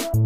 うん。